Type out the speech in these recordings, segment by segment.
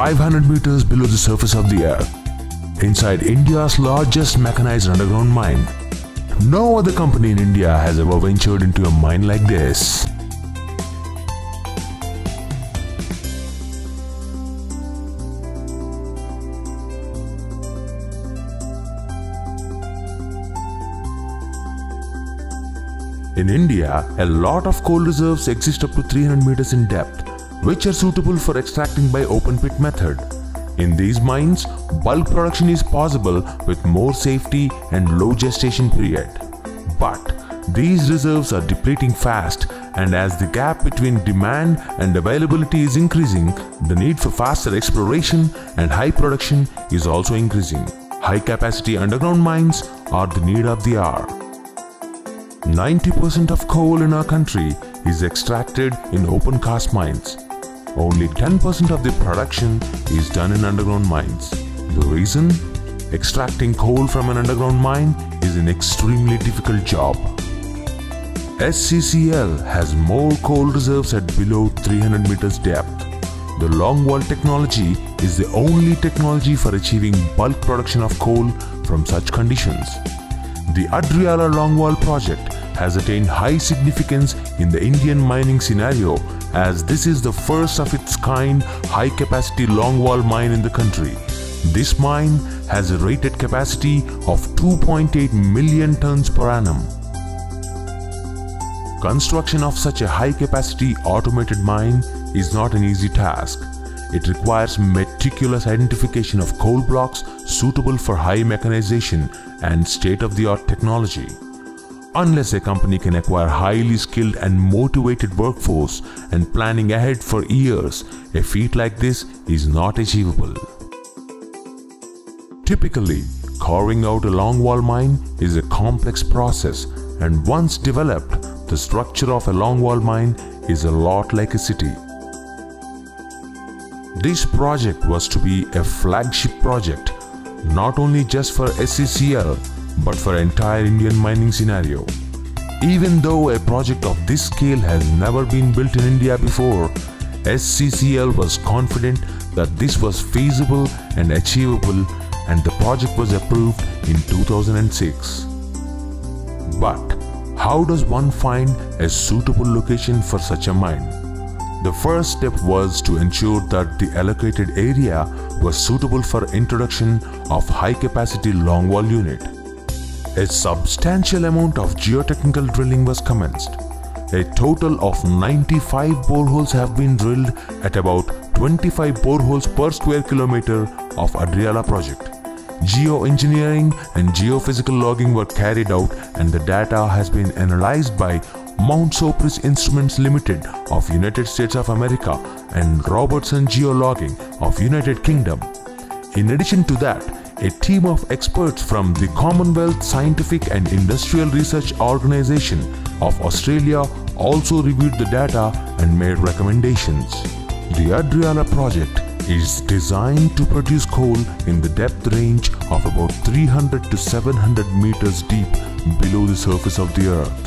500 meters below the surface of the earth, inside India's largest mechanized underground mine. No other company in India has ever ventured into a mine like this. In India, a lot of coal reserves exist up to 300 meters in depth, which are suitable for extracting by open pit method. In these mines, bulk production is possible with more safety and low gestation period. But these reserves are depleting fast and as the gap between demand and availability is increasing, the need for faster exploration and high production is also increasing. High capacity underground mines are the need of the hour. 90% of coal in our country is extracted in open cast mines. Only 10% of the production is done in underground mines. The reason? Extracting coal from an underground mine is an extremely difficult job. SCCL has more coal reserves at below 300 meters depth. The longwall technology is the only technology for achieving bulk production of coal from such conditions. The Adriyala Longwall project has attained high significance in the Indian mining scenario as this is the first of its kind high capacity longwall mine in the country. This mine has a rated capacity of 2.8 million tons per annum. Construction of such a high capacity automated mine is not an easy task. It requires meticulous identification of coal blocks suitable for high mechanization and state-of-the-art technology. Unless a company can acquire highly skilled and motivated workforce and planning ahead for years, a feat like this is not achievable. Typically, carving out a longwall mine is a complex process and once developed, the structure of a longwall mine is a lot like a city. This project was to be a flagship project, not only just for SCCL but for entire Indian mining scenario. Even though a project of this scale has never been built in India before, SCCL was confident that this was feasible and achievable and the project was approved in 2006. But how does one find a suitable location for such a mine? The first step was to ensure that the allocated area was suitable for introduction of high capacity longwall unit. A substantial amount of geotechnical drilling was commenced. A total of 95 boreholes have been drilled at about 25 boreholes per square kilometer of Adriyala project. Geoengineering and geophysical logging were carried out and the data has been analyzed by Mount Sopris Instruments Limited of United States of America and Robertson Geologging of United Kingdom. In addition to that, a team of experts from the Commonwealth Scientific and Industrial Research Organization of Australia also reviewed the data and made recommendations. The Adriyala project is designed to produce coal in the depth range of about 300 to 700 meters deep below the surface of the earth.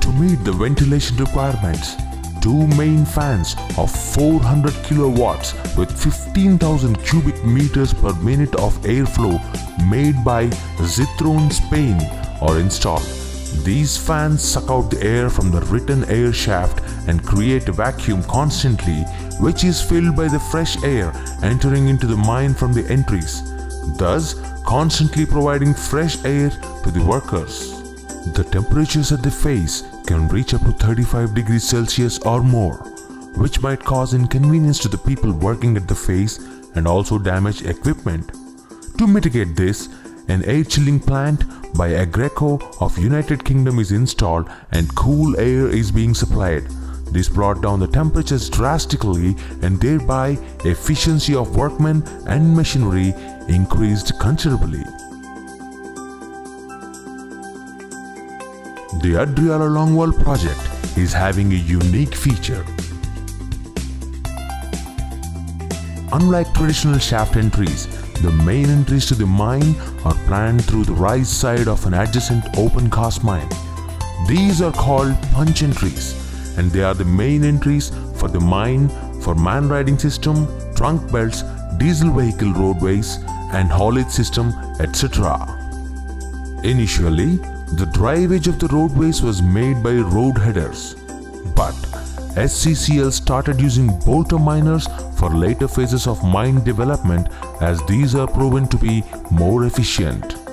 To meet the ventilation requirements, two main fans of 400 kilowatts with 15,000 cubic meters per minute of airflow made by Zitron Spain are installed. These fans suck out the air from the written air shaft and create a vacuum constantly which is filled by the fresh air entering into the mine from the entries, thus constantly providing fresh air to the workers. The temperatures at the face can reach up to 35 degrees Celsius or more, which might cause inconvenience to the people working at the face and also damage equipment. To mitigate this, an air chilling plant by Aggreko of United Kingdom is installed and cool air is being supplied. This brought down the temperatures drastically and thereby efficiency of workmen and machinery increased considerably. The Adriyala Longwall project is having a unique feature. Unlike traditional shaft entries, the main entries to the mine are planned through the rise side of an adjacent open cast mine. These are called punch entries and they are the main entries for the mine for man riding system, trunk belts, diesel vehicle roadways, and haulage system, etc. Initially, the drivage of the roadways was made by road headers, but SCCL started using bolter miners for later phases of mine development as these are proven to be more efficient.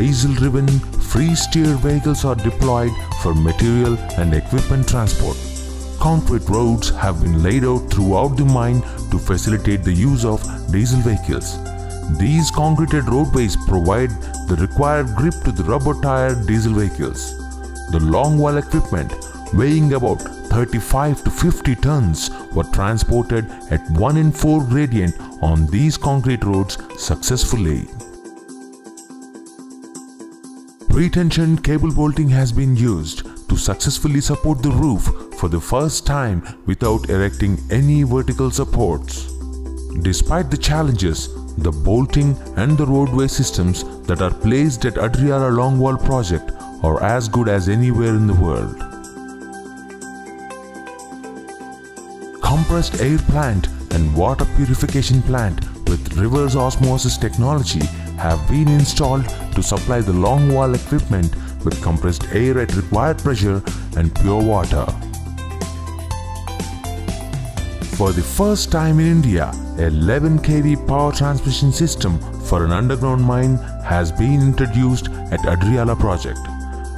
Diesel-driven free-steer vehicles are deployed for material and equipment transport. Concrete roads have been laid out throughout the mine to facilitate the use of diesel vehicles. These concreted roadways provide the required grip to the rubber-tired diesel vehicles. The longwall equipment, weighing about 35 to 50 tons, were transported at 1 in 4 gradient on these concrete roads successfully. Pre-tension cable bolting has been used to successfully support the roof for the first time without erecting any vertical supports. Despite the challenges, the bolting and the roadway systems that are placed at Adriyala Longwall project are as good as anywhere in the world. Compressed air plant and water purification plant with reverse osmosis technology have been installed to supply the long wall equipment with compressed air at required pressure and pure water. For the first time in India, a 11 kV power transmission system for an underground mine has been introduced at Adriyala project.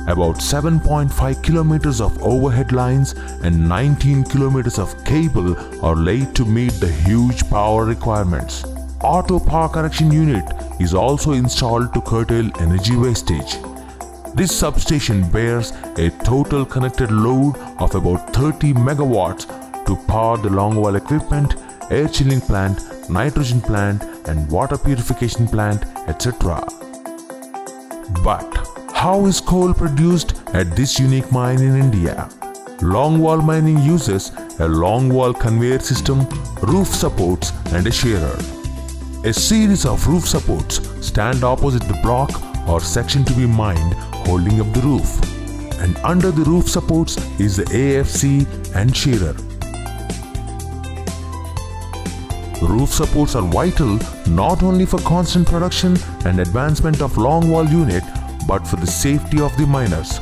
About 7.5 kilometers of overhead lines and 19 kilometers of cable are laid to meet the huge power requirements. Auto power correction unit is also installed to curtail energy wastage. This substation bears a total connected load of about 30 megawatts to power the longwall equipment, air chilling plant, nitrogen plant and water purification plant, etc. But how is coal produced at this unique mine in India? Longwall mining uses a longwall conveyor system, roof supports and a shearer. A series of roof supports stand opposite the block or section to be mined holding up the roof. And under the roof supports is the AFC and shearer. Roof supports are vital not only for constant production and advancement of longwall unit but for the safety of the miners.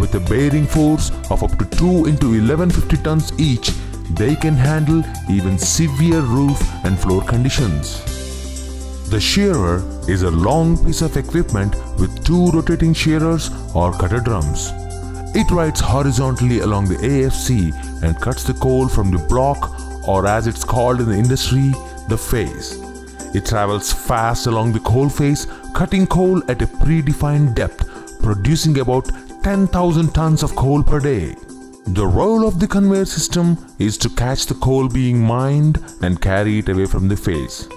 With a bearing force of up to 2 into 1150 tons each, they can handle even severe roof and floor conditions. The shearer is a long piece of equipment with two rotating shearers or cutter drums. It rides horizontally along the AFC and cuts the coal from the block or as it's called in the industry, the face. It travels fast along the coal face, cutting coal at a predefined depth, producing about 10,000 tons of coal per day. The role of the conveyor system is to catch the coal being mined and carry it away from the face.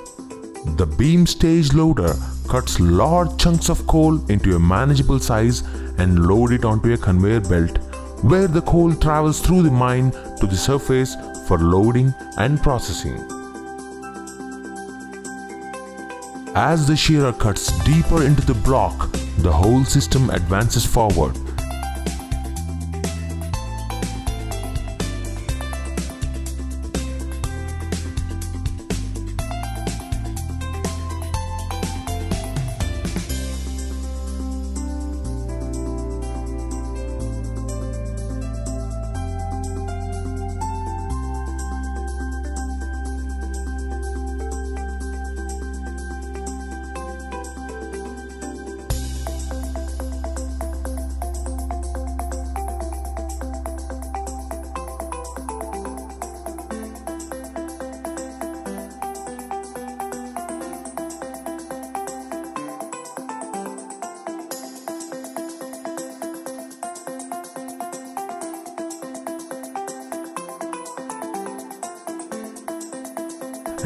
The beam stage loader cuts large chunks of coal into a manageable size and load it onto a conveyor belt where the coal travels through the mine to the surface for loading and processing. As the shearer cuts deeper into the block, the whole system advances forward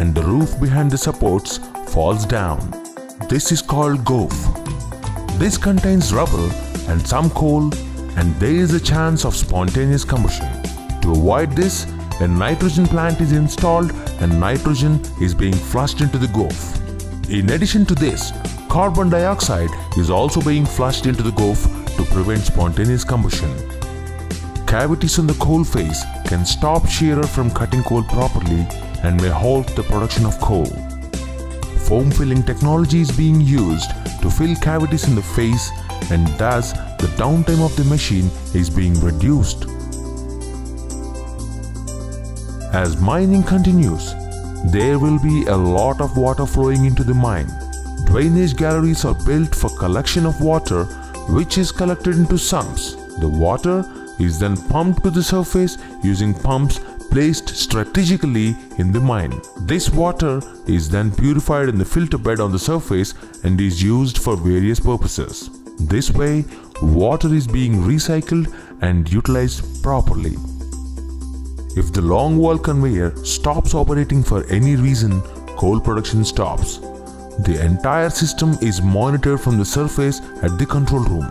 and the roof behind the supports falls down. This is called goaf. This contains rubble and some coal and there is a chance of spontaneous combustion. To avoid this, a nitrogen plant is installed and nitrogen is being flushed into the goaf. In addition to this, carbon dioxide is also being flushed into the goaf to prevent spontaneous combustion. Cavities on the coal face can stop shearer from cutting coal properly and may halt the production of coal. Foam filling technology is being used to fill cavities in the face and thus the downtime of the machine is being reduced. As mining continues, there will be a lot of water flowing into the mine. Drainage galleries are built for collection of water which is collected into sumps. The water is then pumped to the surface using pumps placed strategically in the mine. This water is then purified in the filter bed on the surface and is used for various purposes. This way, water is being recycled and utilized properly. If the long wall conveyor stops operating for any reason, coal production stops. The entire system is monitored from the surface at the control room.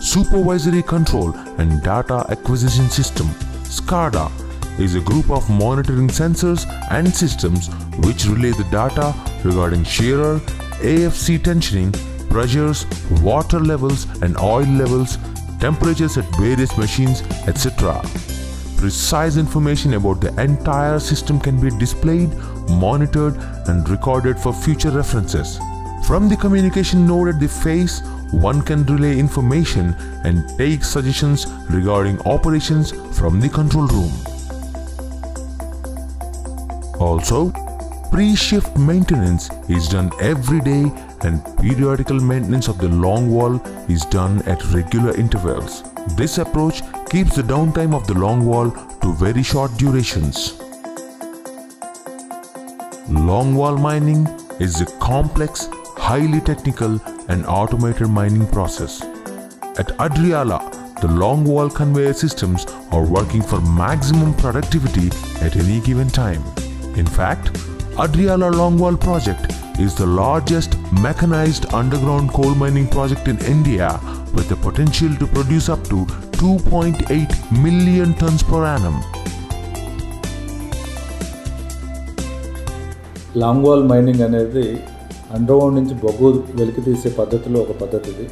Supervisory Control and Data Acquisition System SCADA is a group of monitoring sensors and systems which relay the data regarding shearer, AFC tensioning, pressures, water levels and oil levels, temperatures at various machines, etc. Precise information about the entire system can be displayed, monitored and recorded for future references. From the communication node at the face, one can relay information and take suggestions regarding operations from the control room. Also, pre-shift maintenance is done every day and periodical maintenance of the long wall is done at regular intervals. This approach keeps the downtime of the long wall to very short durations. Long wall mining is a complex, highly technical and automated mining process. At Adriyala, the long wall conveyor systems are working for maximum productivity at any given time. In fact, Adriala Longwall project is the largest mechanized underground coal mining project in India with the potential to produce up to 2.8 million tons per annum. Longwall mining అనేది underground నుంచి బొగ్గు వెలికి తీసే పద్ధతిలో ఒక పద్ధతి ఇది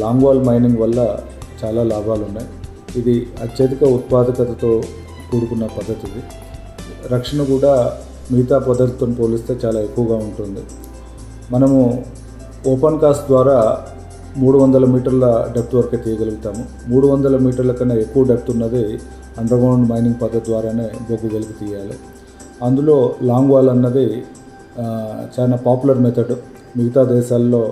longwall mining వల్ల చాలా లాభాలు ఉన్నాయి ఇది అత్యధిక ఉత్పాదకతతో కూడుకున్న పద్ధతి ఇది రక్షణ కూడా మిగతా పద్ధతితో పోలిస్తే చాలా ఎక్కువగా ఉంటుంది. మనము ఓపెన్ కాస్ట్ ద్వారా మూడు వందల మీటర్ల డెప్త్ వరకే తీయగలుగుతాము మూడు వందల మీటర్ల కన్నా ఎక్కువ డెప్త్ ఉన్నది అండర్గ్రౌండ్ మైనింగ్ పద్ధతి ద్వారానే బొగ్గు వెలికి తీయాలి. అందులో లాంగ్ వాల్ అన్నది చాలా పాపులర్ మెథడ్. మిగతా దేశాల్లో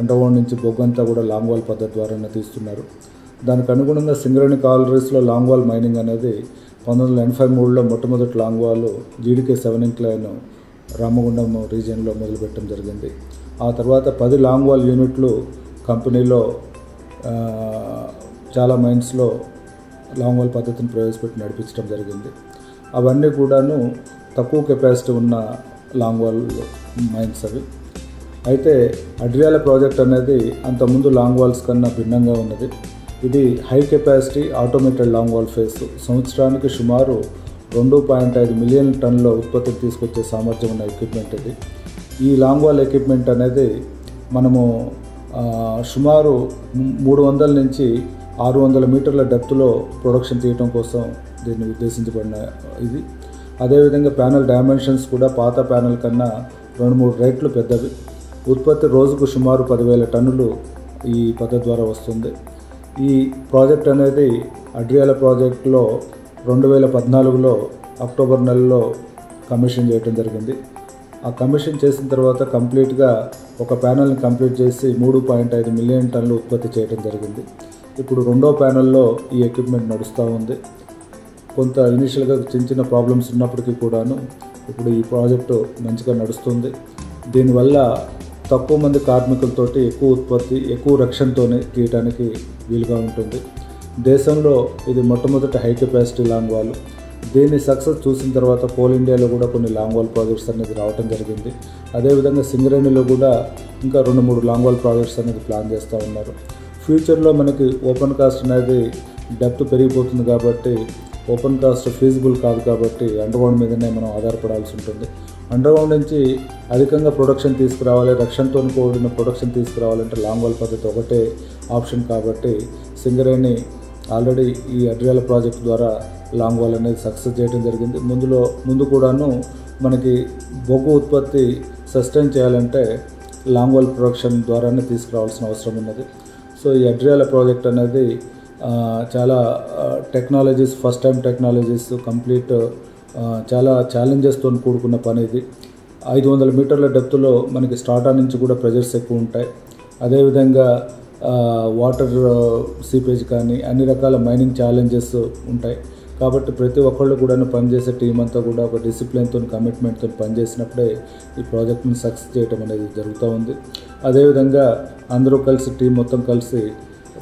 అండర్గ్రౌండ్ నుంచి బొగ్గు అంతా కూడా లాంగ్ వాల్ పద్ధతి ద్వారానే తీస్తున్నారు. దానికి అనుగుణంగా సింగరేణి కాలరీస్లో లాంగ్ వాల్ మైనింగ్ అనేది పంతొమ్మిది వందల ఎనభై మూడులో మొట్టమొదటి long wall GDK seven incline Ramagundam రీజియన్లో మొదలుపెట్టడం జరిగింది. ఆ తర్వాత పది లాంగ్ వాల్ యూనిట్లు కంపెనీలో చాలా మైన్స్లో లాంగ్ వాల్ పద్ధతిని ప్రవేశపెట్టి నడిపించడం జరిగింది. అవన్నీ కూడాను తక్కువ కెపాసిటీ ఉన్న లాంగ్ వాల్ మైన్స్ అవి. అయితే అడ్రియాల ప్రాజెక్ట్ అనేది అంతకుముందు లాంగ్ వాల్స్ కన్నా భిన్నంగా ఉన్నది. ఇది high capacity automated long wall face. సంవత్సరానికి సుమారు రెండు పాయింట్ ఐదు మిలియన్ టన్నుల ఉత్పత్తిని తీసుకొచ్చే సామర్థ్యం ఉన్న ఎక్విప్మెంట్ ఇది. ఈ లాంగ్ వాల్ ఎక్విప్మెంట్ అనేది మనము సుమారు మూడు వందల నుంచి ఆరు వందల మీటర్ల డెప్త్లో ప్రొడక్షన్ తీయటం కోసం దీన్ని ఉద్దేశించబడిన ఇది. అదేవిధంగా ప్యానల్ డైమెన్షన్స్ కూడా పాత ప్యానల్ కన్నా రెండు మూడు రేట్లు పెద్దవి. ఉత్పత్తి రోజుకు సుమారు పదివేల టన్నులు ఈ పద్ధతి ద్వారా వస్తుంది. ఈ ప్రాజెక్ట్ అనేది అడ్రియాల ప్రాజెక్టులో రెండు వేల పద్నాలుగులో అక్టోబర్ నెలలో కమిషన్ చేయడం జరిగింది. ఆ కమిషన్ చేసిన తర్వాత కంప్లీట్గా ఒక ప్యానల్ని కంప్లీట్ చేసి మూడు పాయింట్ ఐదు మిలియన్ టన్నులు ఉత్పత్తి చేయడం జరిగింది. ఇప్పుడు రెండో ప్యానల్లో ఈ ఎక్విప్మెంట్ నడుస్తూ ఉంది. కొంత ఇనిషియల్గా చిన్న చిన్న ప్రాబ్లమ్స్ ఉన్నప్పటికీ కూడాను ఇప్పుడు ఈ ప్రాజెక్టు మంచిగా నడుస్తుంది. దీనివల్ల తక్కువ మంది కార్మికులతోటి ఎక్కువ ఉత్పత్తి ఎక్కువ రక్షణతోనే తీయటానికి వీలుగా ఉంటుంది. దేశంలో ఇది మొట్టమొదటి హై కెపాసిటీ లాంగ్ వాల్. దీన్ని సక్సెస్ చూసిన తర్వాత కోల్ ఇండియాలో కూడా కొన్ని లాంగ్ వాల్ ప్రాజెక్ట్స్ అనేది రావటం జరిగింది. అదేవిధంగా సింగరేణిలో కూడా ఇంకా రెండు మూడు లాంగ్ వాల్ ప్రాజెక్ట్స్ అనేది ప్లాన్ చేస్తూ ఉన్నారు. ఫ్యూచర్లో మనకి ఓపెన్ కాస్ట్ అనేది డెప్త్ పెరిగిపోతుంది కాబట్టి ఓపెన్ కాస్ట్ ఫీజిబుల్ కాదు కాబట్టి అండర్గ్రౌండ్ మీదనే మనం ఆధారపడాల్సి ఉంటుంది. అండర్గ్రౌండ్ నుంచి అధికంగా ప్రొడక్షన్ తీసుకురావాలి రక్షణతో కూడిన ప్రొడక్షన్ తీసుకురావాలంటే లాంగ్ వాల్ పద్ధతి ఒకటే ఆప్షన్ కాబట్టి సింగరేణి ఆల్రెడీ ఈ అడ్రియాల ప్రాజెక్ట్ ద్వారా లాంగ్ వాల్ అనేది సక్సెస్ చేయడం జరిగింది. ముందులో ముందు కూడాను మనకి బొగ్గు ఉత్పత్తి సస్టైన్ చేయాలంటే లాంగ్ వాల్ ప్రొడక్షన్ ద్వారానే తీసుకురావాల్సిన అవసరం ఉన్నది. సో ఈ అడ్రియాల ప్రాజెక్ట్ అనేది చాలా technologies first time technologies complete చాలా ఛాలెంజెస్తో కూడుకున్న పని ఇది ఐదు వందల మీటర్ల డెప్త్లో మనకి స్టార్టా నుంచి కూడా ప్రెజర్స్ ఎక్కువ ఉంటాయి. అదేవిధంగా వాటర్ సీపేజ్ కానీ అన్ని రకాల మైనింగ్ ఛాలెంజెస్ ఉంటాయి. కాబట్టి ప్రతి ఒక్కళ్ళు కూడా పనిచేసే టీం అంతా కూడా ఒక డిసిప్లిన్తో కమిట్మెంట్తో పనిచేసినప్పుడే ఈ ప్రాజెక్ట్ని సక్సెస్ చేయడం అనేది జరుగుతూ ఉంది. అదేవిధంగా అందరూ కలిసి టీం మొత్తం కలిసి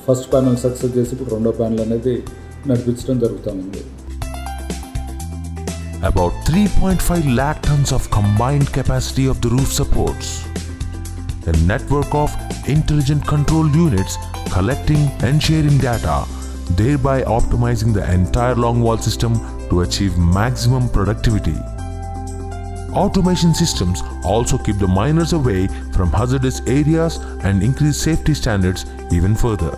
ఫస్ట్ ప్యానల్ సక్సెస్ చేసి ఇప్పుడు రెండో ప్యానల్ అనేది నడిపించడం జరుగుతూ ఉంది About 3.5 lakh tons of combined capacity of the roof supports. A network of intelligent control units collecting and sharing data, thereby optimizing the entire long wall system to achieve maximum productivity. Automation systems also keep the miners away from hazardous areas and increase safety standards even further.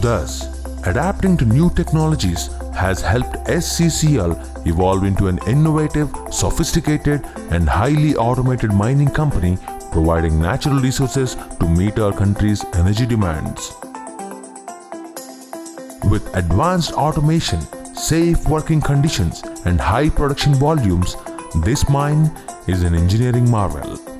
Thus, adapting to new technologies has helped SCCL evolve into an innovative, sophisticated, and highly automated mining company providing natural resources to meet our country's energy demands. With advanced automation, safe working conditions, and high production volumes, this mine is an engineering marvel.